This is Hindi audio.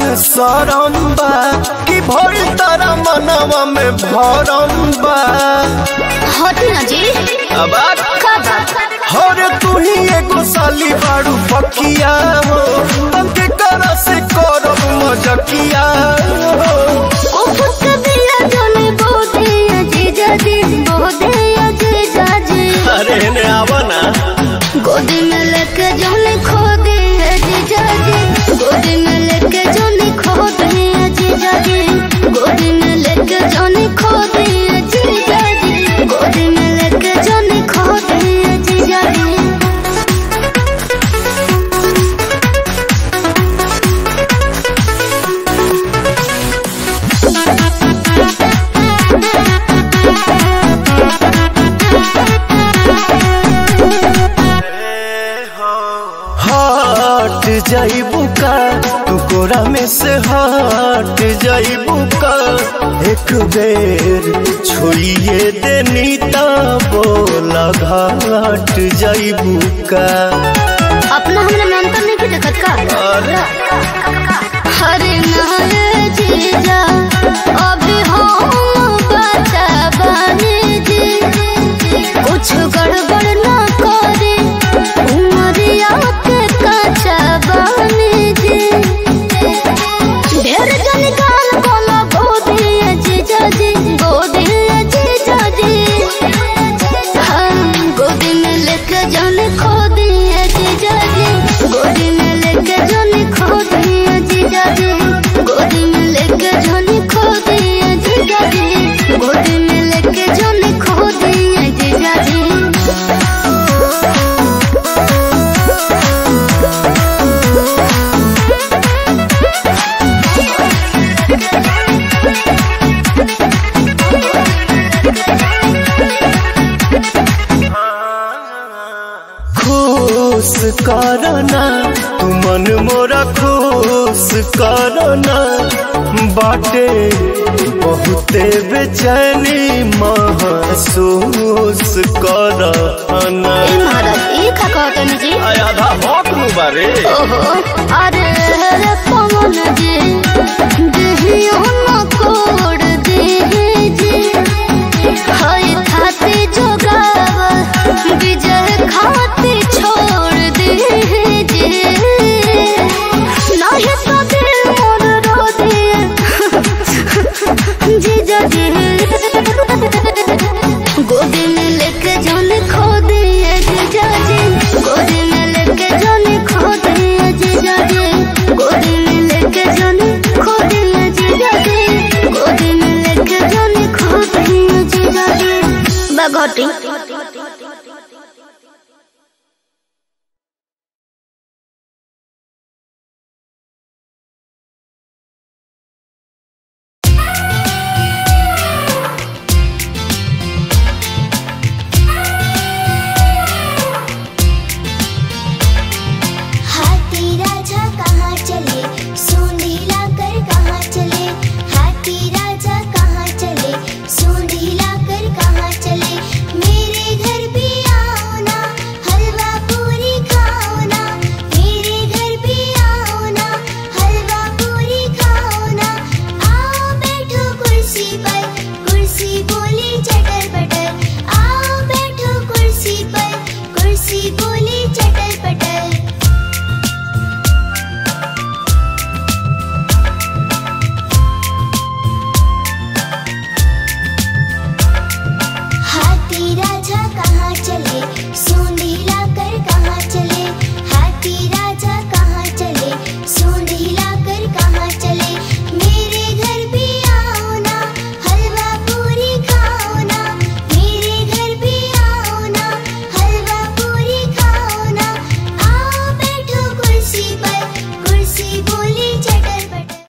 बा कि भरी तारा मनवा में भरम बा हरे तू ही एगो साली बाड़ू पकिया हो। तंके कर से करब मजकिया हो। जाइबू का तू कोरा में से हट जाइबू का एक बेर छोड़िए देनी ता बोला घाट जाइबू का अपना हमरा मेंटल नहीं की दिक्कत का? अरे खुश करना तू मन मोरा खुश करना बाटे बहुते बेचैनी महसूस करना ए महाराज ई हैं जी। आधा भौक बारे ओहो अरे। बगोटी। Baby